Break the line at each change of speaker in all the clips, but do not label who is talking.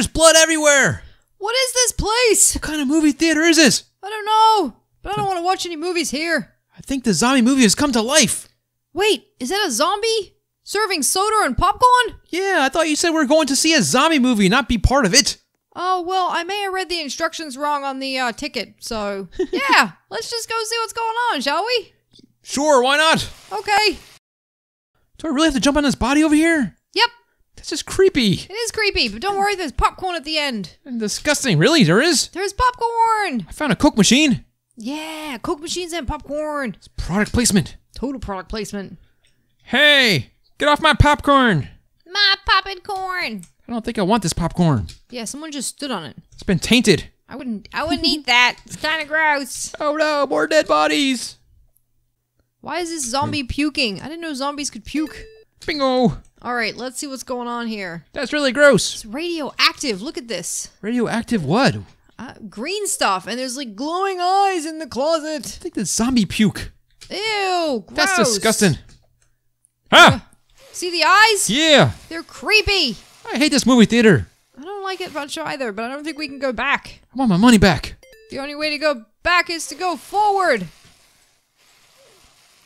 There's blood everywhere.
What is this place?
What kind of movie theater is this?
I don't know, but I don't want to watch any movies here.
I think the zombie movie has come to life.
Wait, is that a zombie serving soda and popcorn?
Yeah, I thought you said we were going to see a zombie movie, not be part of it.
Oh, well, I may have read the instructions wrong on the uh, ticket, so yeah, let's just go see what's going on, shall we?
Sure, why not?
Okay.
Do I really have to jump on this body over here? That's just creepy
it is creepy, but don't worry, there's popcorn at the end.
disgusting. Really, there is?
There's popcorn!
I found a Coke machine.
Yeah, Coke machines and popcorn.
It's product placement.
Total product placement.
Hey, get off my popcorn.
My popping corn!
I don't think I want this popcorn.
Yeah, someone just stood on it.
It's been tainted.
I wouldn't I wouldn't eat that. It's kinda gross.
Oh no, more dead bodies.
Why is this zombie puking? I didn't know zombies could puke.
Bingo.
Alright, let's see what's going on here.
That's really gross.
It's radioactive. Look at this.
Radioactive what?
Uh, green stuff, and there's like glowing eyes in the closet.
I think that's zombie puke.
Ew, gross.
That's disgusting. Ah!
See the eyes?
Yeah!
They're creepy.
I hate this movie theater.
I don't like it much either, but I don't think we can go back.
I want my money back.
The only way to go back is to go forward.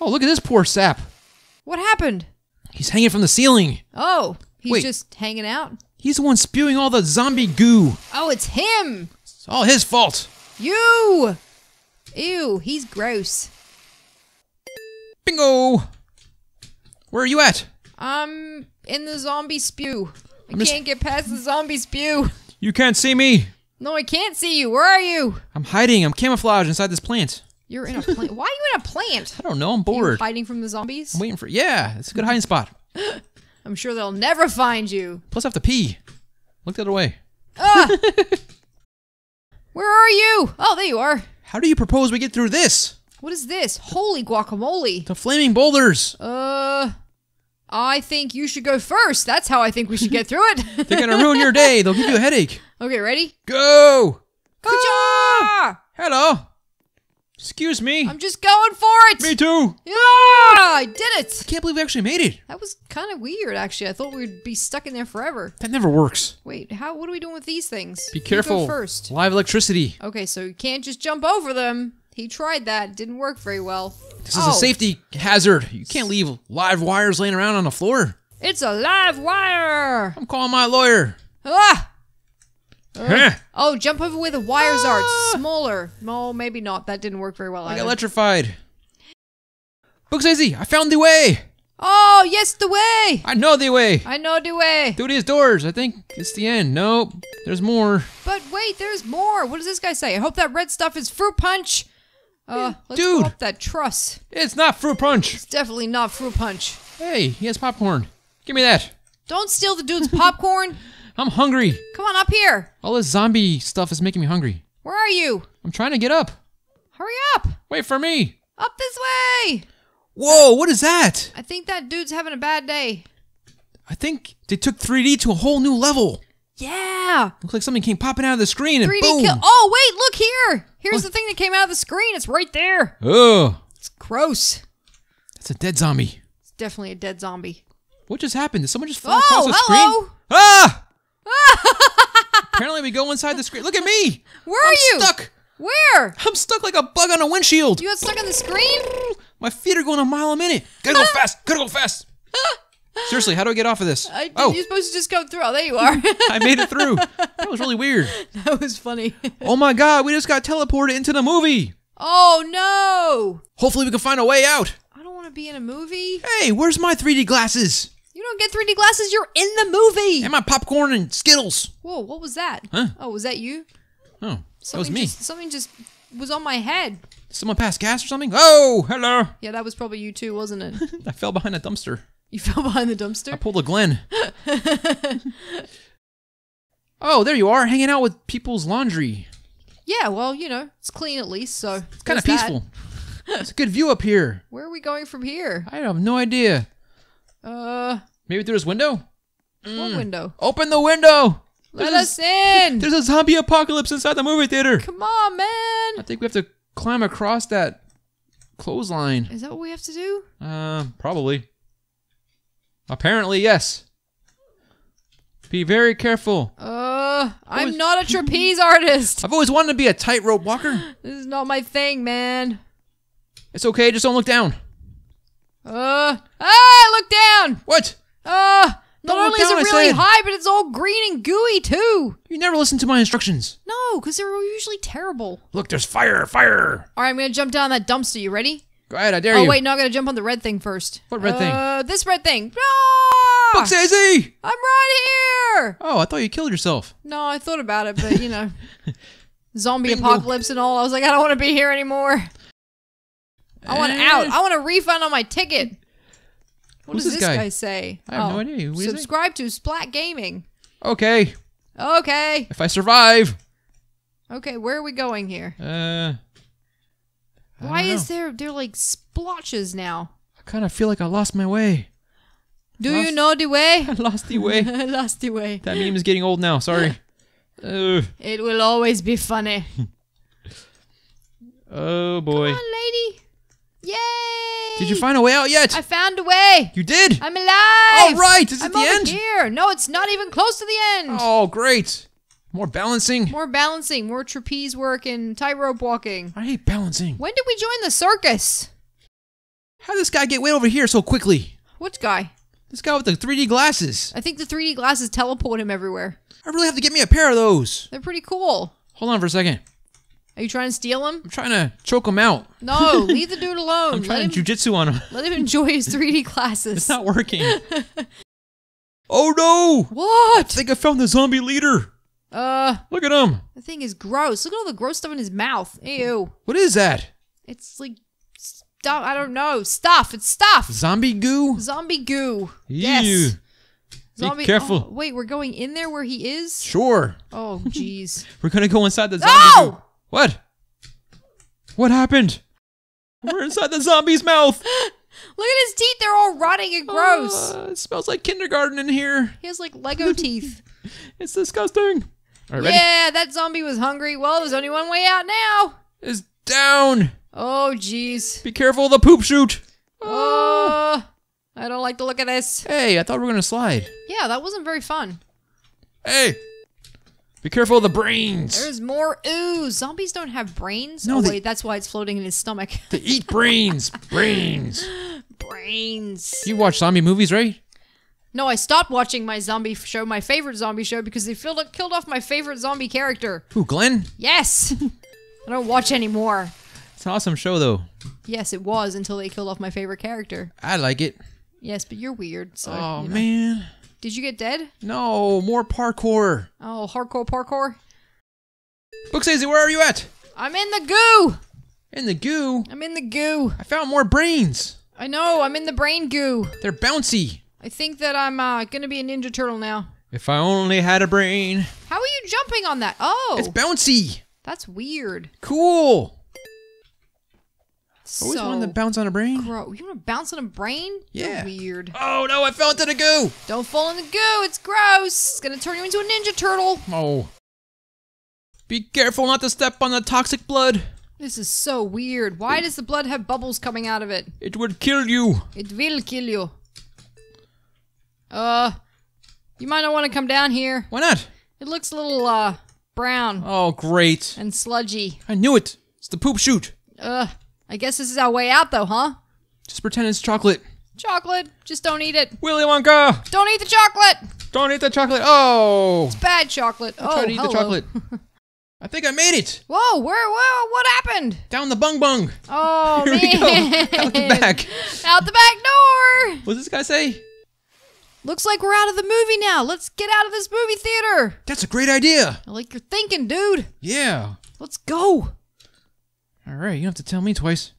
Oh, look at this poor sap.
What happened?
He's hanging from the ceiling.
Oh, he's
Wait.
just hanging out.
He's the one spewing all the zombie goo.
Oh, it's him.
It's all his fault.
You. Ew, he's gross.
Bingo! Where are you at?
I'm in the zombie spew. I
I'm just-
can't get past the zombie spew.
You can't see me.
No, I can't see you. Where are you?
I'm hiding. I'm camouflaged inside this plant.
You're in a plant. Why are you in a plant?
I don't know. I'm
You
bored.
hiding from the zombies?
I'm waiting for. Yeah, it's a good hiding spot.
I'm sure they'll never find you.
Plus, I have to pee. Look the other way.
Ah! Where are you? Oh, there you are.
How do you propose we get through this?
What is this? Holy guacamole.
The flaming boulders.
Uh, I think you should go first. That's how I think we should get through it.
They're gonna ruin your day. They'll give you a headache.
okay, ready?
Go.
Ka-cha!
Hello. Excuse me.
I'm just going for it.
me too.
Yeah, I did it.
I Can't believe we actually made it.
That was kind of weird, actually. I thought we'd be stuck in there forever.
That never works.
Wait, how? What are we doing with these things?
Be
You go
careful.
first.
Live electricity.
Okay, so you can't just jump over them. He tried that. Didn't work very well.
This is
Oh,
a safety hazard. You can't leave live wires laying around on the floor.
It's a live wire.
I'm calling my lawyer.
Ah!
Huh.
Oh, jump over where the wires are. It's
Ah!
smaller. No, maybe not. That didn't work very well
I got
either.
electrified. Booksazy, I found the way.
Oh, yes, the way.
I know the way.
I know the way.
Through these doors. I think it's the end. Nope. There's more.
But wait, there's more. What does this guy say? I hope that red stuff is fruit punch. Uh, let's
Dude.
go up that truss.
It's not fruit punch.
It's definitely not fruit punch.
Hey, he has popcorn. Give me that.
Don't steal the dude's popcorn.
I'm hungry.
Come on up here.
All this zombie stuff is making me hungry.
Where are you?
I'm trying to get up.
Hurry up.
Wait for me.
Up this way.
Whoa, what is that?
I think that dude's having a bad day.
I think they took 3D to a whole new level.
Yeah.
Looks like something came popping out of the screen and
3D
boom.
kill. Oh, wait, look here. Here's
What?
the thing that came out of the screen. It's right there.
Oh,
It's gross.
that's a dead zombie.
It's definitely a dead zombie.
What just happened? Did someone just fall
Oh,
across the
hello.
screen? Ah! Apparently we go inside the screen. Look at me.
Where
I'm
are you?
stuck.
Where?
I'm stuck like a bug on a windshield.
You got stuck on the screen?
My feet are going a mile a minute. Gotta go fast. Gotta go fast. Seriously, how do I get off of this?
I,
oh,
You're supposed to just go through. Oh, there you are.
I made it through. That was really weird.
that was funny.
Oh my god, we just got teleported into the movie.
oh, no.
Hopefully we can find a way out.
I don't want to be in a movie.
Hey, where's my 3D glasses?
Don't get 3D glasses. You're in the movie.
And my popcorn and Skittles.
Whoa, what was that?
Huh?
Oh, was that you?
Oh, that was
Something
me.
Just, something just was on my head.
Someone passed gas or something? Oh, hello.
Yeah, that was probably you too, wasn't it?
I fell behind a dumpster.
you fell behind the dumpster?
I pulled a Glenn. oh, there you are, hanging out with people's laundry.
Yeah, well, you know, it's clean at least, so
It's kind of peaceful. it's a good view up here.
Where are we going from here?
I have no idea.
Uh,
Maybe through this window?
what window?
Open the window!
Let
There's
us in.
A, there's a zombie apocalypse inside the movie theater.
Come on, man.
I think we have to climb across that clothesline.
Is that what we have to do?
Uh, probably. Apparently, yes. Be very careful.
Uh, Uh, I'm
was-
not a trapeze artist.
I've always wanted to be a tightrope walker.
This is not my thing, man.
It's okay, just don't look down.
Uh, ah, look down.
What?
Uh, not only is it really high, but it's all green and gooey too.
You never listen to my instructions.
No, because they're usually terrible.
Look, there's fire, fire.
All right, I'm gonna jump down that dumpster. You ready?
Go ahead, I dare
oh
you.
wait, no, I gotta jump on the red thing first.
What red thing?
Uh, this red thing. Ah!
Daisy!
I'm right here.
Oh, I thought you killed yourself.
No, I thought about it, but you know, zombie
Bingo.
apocalypse and all. I was like, I don't want to be here anymore. I want
Eh.
out. I want a refund on my ticket. What
Who's
does
this guy?
guy, say?
I have
Oh,
no idea. Who
subscribe to Splat Gaming.
Okay,
Okay.
if I survive.
Okay, where are we going here?
Uh.
Why is there they're like splotches now?
I kind of feel like I lost my way.
Do you know the way?
I lost the way.
I lost the way.
that meme is getting old now. Sorry. Uh,
It will always be funny.
oh boy.
Come on, lady. Yay!
Did you find a way out yet?
I found a way.
you did.
I'm alive.
All right, is it
I'm
the
over
end?
Here. No, it's not even close to the end.
Oh, great. More balancing.
More balancing, more trapeze work, and tightrope walking.
I hate balancing.
When did we join the circus?
How did this guy get way over here so quickly?
Which guy?
This guy with the 3D glasses.
I think the 3D glasses teleport him everywhere.
I really have to get me a pair of those.
They're pretty cool.
Hold on for a second.
Are you trying to steal him?
I'm trying to choke him out.
No, leave the dude alone.
I'm
let
trying
him
to jujitsu on him.
let him enjoy his 3D classes.
It's not working. oh no!
What?
I think I found the zombie leader.
Uh,
Look at him.
the thing is gross. Look at all the gross stuff in his mouth. Ew.
What is that?
It's like stuff. I don't know. Stuff. It's stuff.
Zombie goo?
Zombie goo.
Ew.
Yes.
Be
Zombie.
careful.
oh, wait, we're going in there where he is.
Sure.
Oh, jeez.
We're gonna go inside the zombie
No!
goo. What? What happened? We're inside the zombie's mouth.
Look at his teeth. They're all rotting and gross.
Uh, it smells like kindergarten in here.
he has like Lego teeth.
It's disgusting. Right?
Yeah, that zombie was hungry. Well, there's only one way out now.
It's down.
Oh, jeez.
Be careful of the poop chute.
Oh, I don't like the look of this.
Hey, I thought we were gonna slide.
Yeah, that wasn't very fun.
Hey, be careful of the brains.
There's more. Ooh, zombies don't have brains.
No,
oh
they-
wait, that's why it's floating in his stomach.
They eat brains. brains.
brains.
You watch zombie movies, right?
No, I stopped watching my zombie show, my favorite zombie show, because they filled, killed off my favorite zombie character.
Who, Glenn?
Yes. I don't watch anymore.
It's an awesome show, though.
Yes, it was until they killed off my favorite character.
I like it.
Yes, but you're weird. So.
Oh
you know.
man,
Did you get dead?
no more parkour.
Oh, hardcore parkour.
Booksazy, where are you at?
I'm in the goo.
In the goo.
I'm in the goo.
I found more brains.
I know. I'm in the brain goo.
They're bouncy.
I think that I'm uh, gonna be a ninja turtle now.
If I only had a brain.
How are you jumping on that? Oh,
It's bouncy.
that's weird.
Cool. Always
so
wanted to bounce on a brain.
Bro, you want to bounce on a brain? You're
Yeah.
weird.
Oh no, I fell into the goo.
Don't fall in the goo. It's gross. It's gonna turn you into a ninja turtle.
Oh. Be careful not to step on the toxic blood.
This is so weird. Why does the blood have bubbles coming out of it?
It would kill you.
It will kill you. Uh, you might not want to come down here.
Why not?
It looks a little uh brown
Oh, great.
and sludgy.
I knew it. It's the poop shoot.
Uh, I guess this is our way out though, huh?
Just pretend it's chocolate.
Chocolate. Just don't eat it.
Willy Wonka,
Don't eat the chocolate.
don't eat the chocolate. Oh, It's
Bad chocolate.
I
oh,
tried to oh, eat
hello.
the chocolate. I think I made it.
Whoa, where, whoa, what happened?
Down the bung bung.
Oh,
Here we go. Out the back.
Out the back door.
What does this guy say?
Looks like we're out of the movie now. Let's get out of this movie theater.
That's a great idea.
I like your thinking, dude.
Yeah.
Let's go.
All right, you don't have to tell me twice.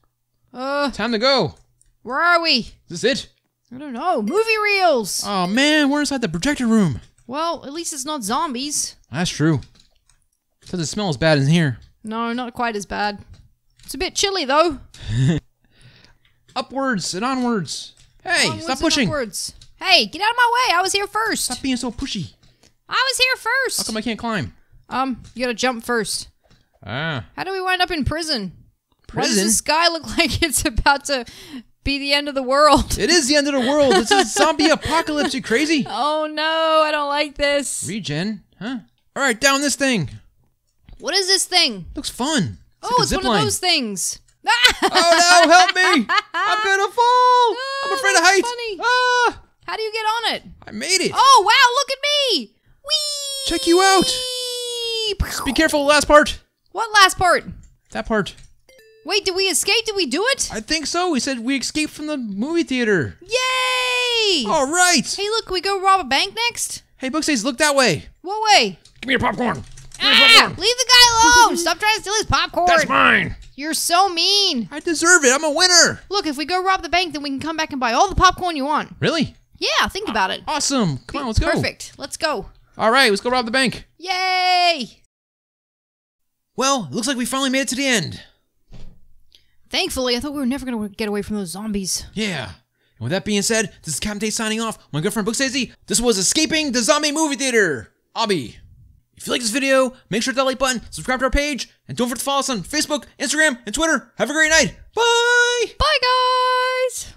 Uh,
Time to go.
where are we?
Is this it?
I don't know. Movie reels.
Oh man, we're inside the projector room.
well, at least it's not zombies.
That's true. Doesn't smell as bad in here.
No, not quite as bad. It's a bit chilly though.
Upwards and onwards. Hey,
Onwards
stop
and
pushing.
upwards. Hey, get out of my way. I was here first.
Stop being so pushy.
I was here
How
first.
come I can't climb?
Um, you gotta jump first.
Ah.
How do we wind up in prison? Why does
Prison?
the sky look like it's about to be the end of the world?
It is the end of the world. It's a zombie apocalypse, you crazy.
Oh no, I don't like this.
Regen, huh? All right, down this thing.
What is this thing?
Looks fun.
oh,
like
it's one
line.
of those things.
Oh no, help me! I'm gonna fall! I'm
Oh,
afraid of heights!
funny.
Ah!
How do you get on it?
I made it!
Oh wow, look at me! Whee!
Check you out. Just Be careful, last part!
What last part?
That part.
Wait, did we escape? Did we do it?
I think so. We said we escaped from the movie theater.
Yay!
All right.
Hey, look, can we go rob a bank next?
Hey, Bookstays, look that way.
What way?
Give me your popcorn.
Ah! Leave the guy alone! Stop trying to steal his popcorn!
That's mine.
You're so mean!
I deserve it. I'm a winner.
Look, if we go rob the bank, then we can come back and buy all the popcorn you want.
Really?
Yeah, think about it.
Awesome. Come on, let's go.
Perfect. Let's go.
All right, let's go rob the bank.
Yay!
Well, it looks like we finally made it to the end.
Thankfully, I thought we were never going to get away from those zombies.
Yeah. And with that being said, this is Captain Tate signing off. My good friend Bookstazy. This was Escaping the Zombie Movie Theater. Obby. If you like this video, make sure to hit that like button, subscribe to our page, and don't forget to follow us on Facebook, Instagram, and Twitter. Have a great night. Bye!
Bye, guys!